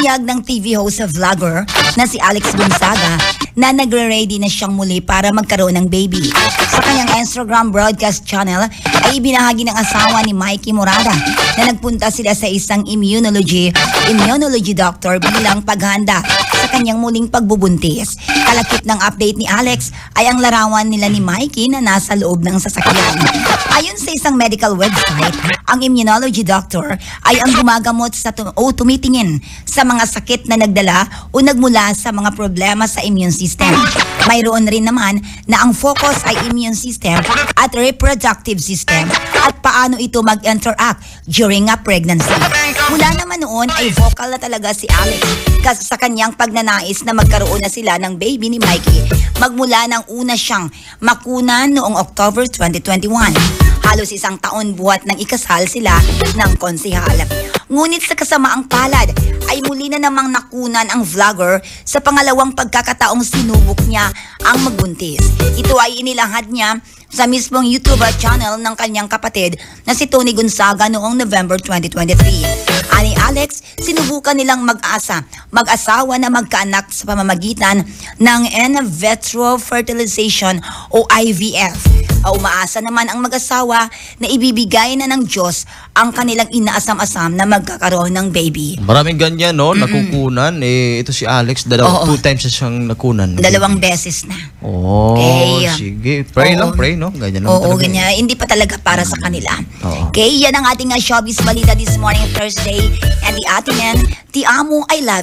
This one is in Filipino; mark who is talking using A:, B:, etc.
A: Iyag ng TV host sa vlogger na si Alex Gonzaga na nagre-ready na siyang muli para magkaroon ng baby. Sa kanyang Instagram broadcast channel ay ibinahagi ng asawa ni Mikey Morada na nagpunta sila sa isang immunology immunology doctor bilang paghanda sa kanyang muling pagbubuntis. Kalakip ng update ni Alex ay ang larawan nila ni Mikey na nasa loob ng sasakyan. Ayon sa isang medical website, ang immunology doctor ay ang gumagamot sa tum- o tumitingin sa mga sakit na nagdala o nagmula sa mga problema sa immune system. Mayroon rin naman na ang focus ay immune system at reproductive system at paano ito mag-interact during a pregnancy. Mula naman noon ay vocal na talaga si Alex kasi sa kanyang pagnanais na magkaroon na sila ng baby ni Mikey magmula nang una siyang makunan noong October 2021. Halos isang taon buhat nang ikasal sila ng konsehal. Ngunit sa kasamaang palad ay muli na namang nakunan ang vlogger sa pangalawang pagkakataong sinubok niya ang magbuntis. Ito ay inilahad niya sa mismong YouTube channel ng kanyang kapatid na si Tony Gonzaga noong November 2023. Ani Alex, sinubukan nilang mag-asa, mag-asawa na magkaanak sa pamamagitan ng in vitro fertilization o IVF. O umaasa naman ang mag-asawa na ibibigay na ng Diyos ang kanilang inaasam-asam na magkakaroon ng baby.
B: Maraming ganyan, no? Nakukunan. Eh, ito si Alex, dalawa,
A: Oo.
B: two times na siyang nakunan.
A: Dalawang beses na.
B: Oh,
A: Okay.
B: sige. Pray
A: Oo.
B: lang, pray, no? Ganyan lang
A: Oo,
B: talaga.
A: ganyan. Hindi pa talaga para sa kanila.
B: Oo.
A: Okay, yan ang ating uh, showbiz balita this morning, Thursday. And the ating Ti amo, I love